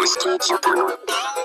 Podcast Entrepreneur.